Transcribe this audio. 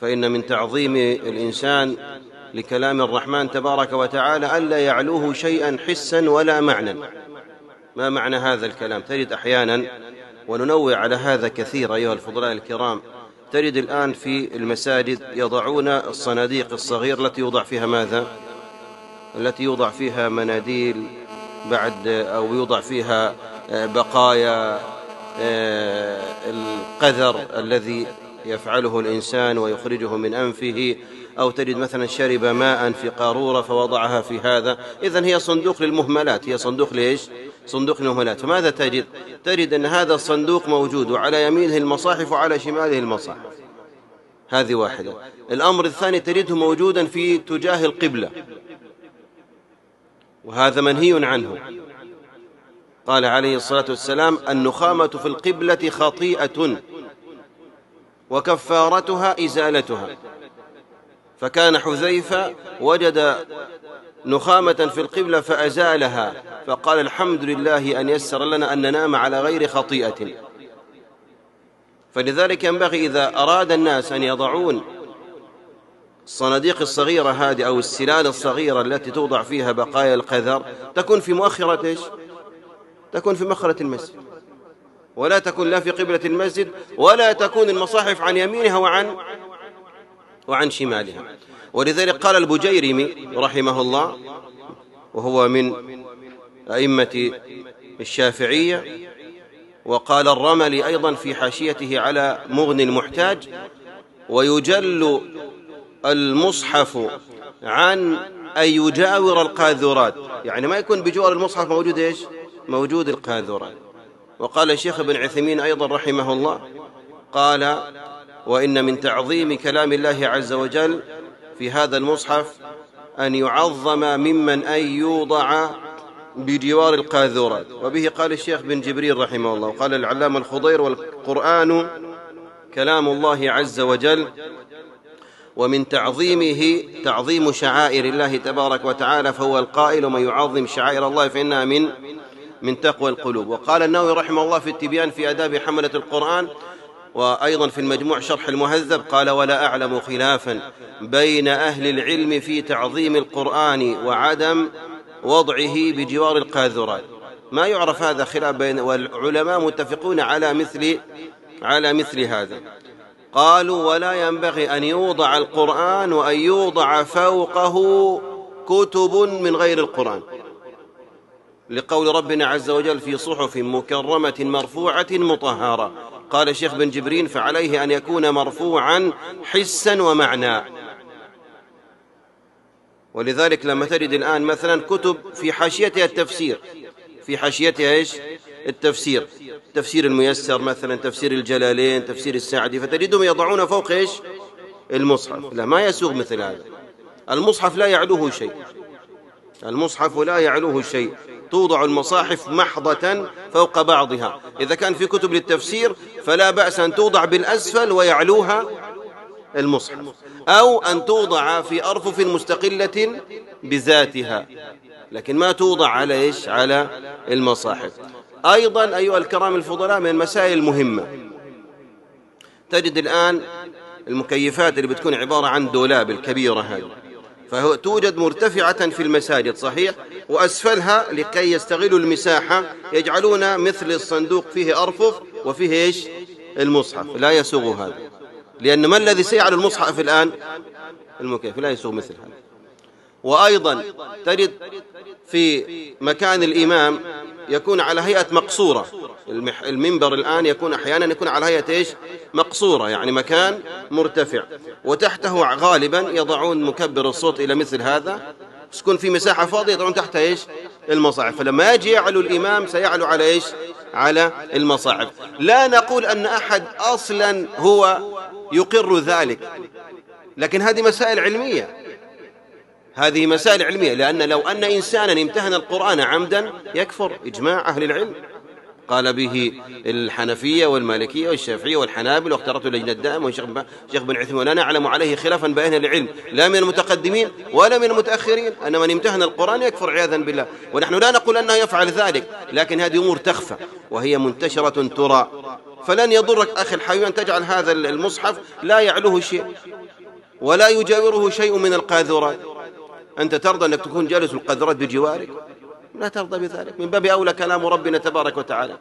فإن من تعظيم الإنسان لكلام الرحمن تبارك وتعالى ألا يعلوه شيئا حسا ولا معنى ما معنى هذا الكلام؟ تجد أحيانا وننوع على هذا كثير أيها الفضلاء الكرام تجد الآن في المساجد يضعون الصناديق الصغير التي يوضع فيها ماذا؟ التي يوضع فيها مناديل بعد أو يوضع فيها آه، بقايا آه، القذر الذي يفعله الإنسان ويخرجه من أنفه أو تجد مثلا شرب ماء في قارورة فوضعها في هذا. إذن هي صندوق للمهملات. هي صندوق ليش صندوق للمهملات. فماذا تجد؟ تجد أن هذا الصندوق موجود وعلى يمينه المصاحف وعلى شماله المصاحف. هذه واحدة. الأمر الثاني تجده موجودا في تجاه القبلة. وهذا منهي عنه. قال عليه الصلاة والسلام النخامة في القبلة خطيئة. وكفارتها إزالتها. فكان حذيفة وجد نخامة في القبلة فأزالها فقال الحمد لله أن يسر لنا أن ننام على غير خطيئة. فلذلك ينبغي إذا أراد الناس أن يضعون الصناديق الصغيرة هذه أو السلال الصغيرة التي توضع فيها بقايا القذر تكون في مؤخرة إيش؟ تكون في مخرة المسجد. ولا تكون لا في قبلة المسجد ولا تكون المصاحف عن يمينها وعن وعن شمالها. ولذلك قال البجيرمي رحمه الله وهو من أئمة الشافعية وقال الرملي أيضا في حاشيته على مغني المحتاج ويجل المصحف عن أن يجاور القاذورات. يعني ما يكون بجوار المصحف موجود إيش؟ موجود القاذورات. وقال الشيخ ابن عثيمين أيضا رحمه الله قال وإن من تعظيم كلام الله عز وجل في هذا المصحف أن يعظم ممن أن يوضع بجوار القاذورات وبه قال الشيخ بن جبريل رحمه الله وقال العلامة الخضير والقرآن كلام الله عز وجل ومن تعظيمه تعظيم شعائر الله تبارك وتعالى فهو القائل ومن يعظم شعائر الله فإنها من من تقوى القلوب. وقال النووي رحمه الله في التبيان في آداب حملة القرآن وأيضا في المجموع شرح المهذب قال ولا أعلم خلافا بين أهل العلم في تعظيم القرآن وعدم وضعه بجوار القاذورات. ما يعرف هذا خلاف بين والعلماء متفقون على مثل على مثل هذا. قالوا ولا ينبغي أن يوضع القرآن وأن يوضع فوقه كتب من غير القرآن. لقول ربنا عز وجل في صحف مكرمة مرفوعة مطهرة. قال الشيخ بن جبرين فعليه أن يكون مرفوعا حسا ومعنى. ولذلك لما تجد الآن مثلا كتب في حاشيتها التفسير. في حاشيتها إيش؟ التفسير. تفسير الميسر مثلا تفسير الجلالين تفسير السعدي فتجدهم يضعون فوق إيش؟ المصحف. لا ما يسوغ مثل هذا. المصحف لا يعلوه شيء. المصحف لا يعلوه شيء. توضع المصاحف محضة فوق بعضها. إذا كان في كتب للتفسير فلا بأس أن توضع بالأسفل ويعلوها المصحف. أو أن توضع في أرفف مستقلة بذاتها. لكن ما توضع على إيش؟ على المصاحف. أيضا أيها الكرام الفضلاء من المسائل المهمة. تجد الآن المكيفات اللي بتكون عبارة عن دولاب الكبيرة هذه. فهو توجد مرتفعة في المساجد صحيح؟ وأسفلها لكي يستغلوا المساحة يجعلون مثل الصندوق فيه أرفف وفيه إيش؟ المصحف. لا يسوغ هذا. لأن ما الذي سيعلو المصحف الآن؟ المكيف لا يسوغ مثل هذا. وأيضا تجد في مكان الإمام يكون على هيئة مقصورة. المنبر الآن يكون أحيانا يكون على هيئة إيش؟ مقصورة يعني مكان مرتفع. وتحته غالبا يضعون مكبر الصوت إلى مثل هذا. تكون في مساحة فاضية يضعون تحتها إيش؟ المصاحف فلما يجي يعلو الإمام سيعلو على إيش؟ على المصاحف لا نقول أن أحد أصلا هو يقر ذلك لكن هذه مسائل علمية. هذه مسائل علمية لأن لو أن إنسانا امتهن القرآن عمدا يكفر إجماع أهل العلم. قال به الحنفية والمالكية والشافعية والحنابل واخترت اللجنة الدائمة والشيخ بن عثمان ولا نعلم عليه خلافا بين العلم لا من المتقدمين ولا من المتأخرين أن من امتهن القرآن يكفر عياذا بالله. ونحن لا نقول أنه يفعل ذلك لكن هذه أمور تخفى وهي منتشرة ترى. فلن يضرك أخي الحيوان تجعل هذا المصحف لا يعلوه شيء ولا يجاوره شيء من القاذورات. أنت ترضى أنك تكون جالس القاذورات بجوارك. لا ترضى بذلك. من باب أولى كلام ربنا تبارك وتعالى.